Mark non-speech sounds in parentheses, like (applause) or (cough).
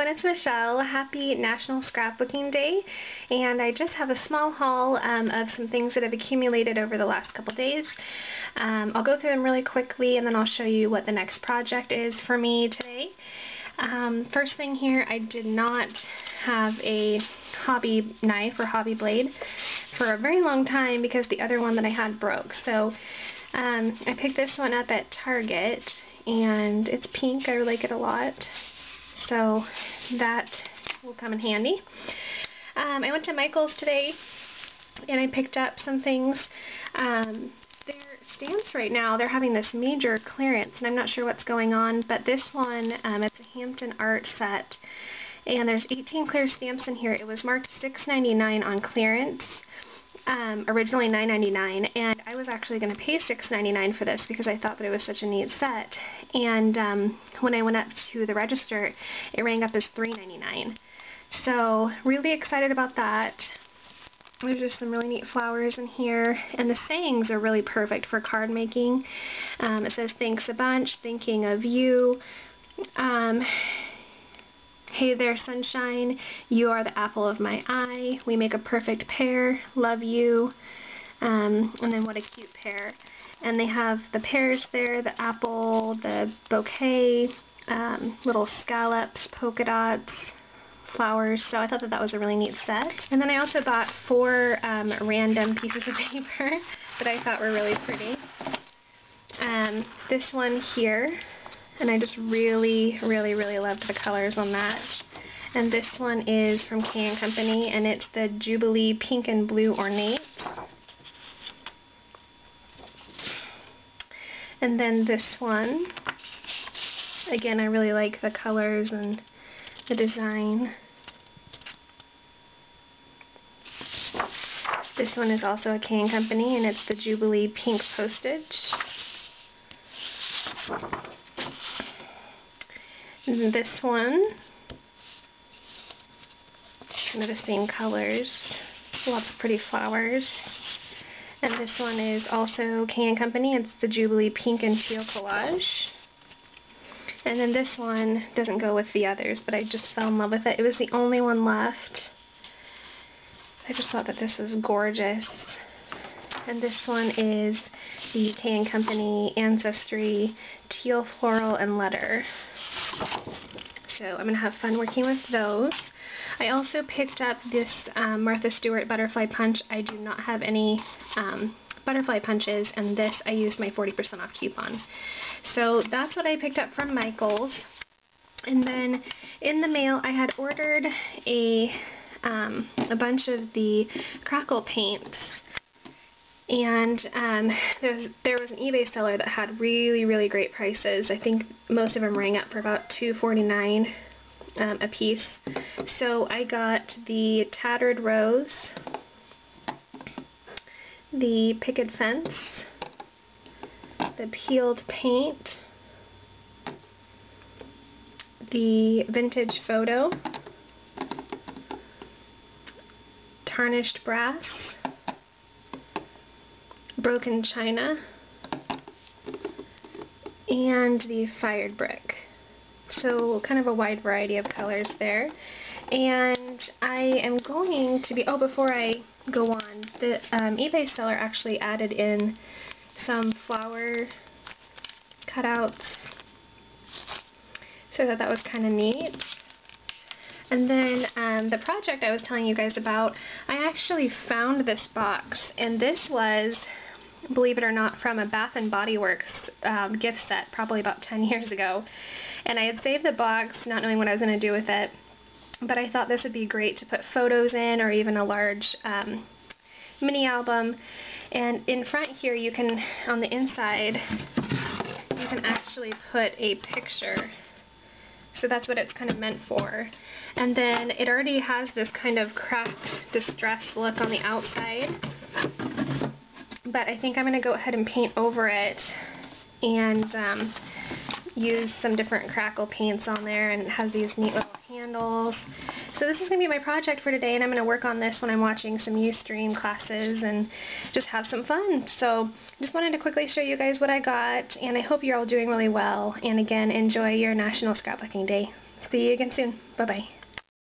everyone, it's Michelle. Happy National Scrapbooking Day and I just have a small haul um, of some things that have accumulated over the last couple days. Um, I'll go through them really quickly and then I'll show you what the next project is for me today. Um, first thing here, I did not have a hobby knife or hobby blade for a very long time because the other one that I had broke. So um, I picked this one up at Target and it's pink. I like it a lot. So that will come in handy. Um, I went to Michael's today and I picked up some things. Um, their stamps right now, they're having this major clearance and I'm not sure what's going on, but this one, um, it's a Hampton Art set and there's 18 clear stamps in here. It was marked $6.99 on clearance um, originally $9.99, and I was actually going to pay $6.99 for this because I thought that it was such a neat set. And um, when I went up to the register, it rang up as $3.99. So really excited about that. There's just some really neat flowers in here, and the sayings are really perfect for card making. Um, it says, thanks a bunch, thinking of you. Um, Hey there, sunshine. You are the apple of my eye. We make a perfect pair. Love you. Um, and then what a cute pair. And they have the pears there, the apple, the bouquet, um, little scallops, polka dots, flowers. So I thought that that was a really neat set. And then I also bought four um, random pieces of (laughs) paper that I thought were really pretty. Um, this one here and I just really, really, really loved the colors on that. And this one is from K & Company, and it's the Jubilee Pink and Blue Ornate. And then this one, again, I really like the colors and the design. This one is also a Company, and it's the Jubilee Pink Postage. This one, kind of the same colors, lots of pretty flowers. And this one is also K & Company, it's the Jubilee Pink and Teal Collage. And then this one doesn't go with the others, but I just fell in love with it. It was the only one left. I just thought that this was gorgeous. And this one is the K & Company Ancestry Teal Floral and Letter. So I'm going to have fun working with those. I also picked up this um, Martha Stewart Butterfly Punch. I do not have any um, butterfly punches, and this I used my 40% off coupon. So that's what I picked up from Michael's. And then in the mail, I had ordered a um, a bunch of the crackle paints and um, there, was, there was an eBay seller that had really, really great prices. I think most of them rang up for about $2.49 um, a piece. So I got the Tattered Rose, the Picket Fence, the Peeled Paint, the Vintage Photo, Tarnished Brass, broken china, and the fired brick. So kind of a wide variety of colors there. And I am going to be, oh before I go on, the um, eBay seller actually added in some flower cutouts. So that that was kind of neat. And then um, the project I was telling you guys about, I actually found this box, and this was believe it or not, from a Bath and Body Works um, gift set probably about 10 years ago. And I had saved the box, not knowing what I was going to do with it. But I thought this would be great to put photos in or even a large um, mini album. And in front here, you can, on the inside, you can actually put a picture. So that's what it's kind of meant for. And then it already has this kind of cracked, distressed look on the outside but I think I'm going to go ahead and paint over it and um, use some different crackle paints on there and it has these neat little handles. So this is going to be my project for today and I'm going to work on this when I'm watching some Ustream classes and just have some fun. So just wanted to quickly show you guys what I got and I hope you're all doing really well and again enjoy your National Scrapbooking Day. See you again soon. Bye-bye.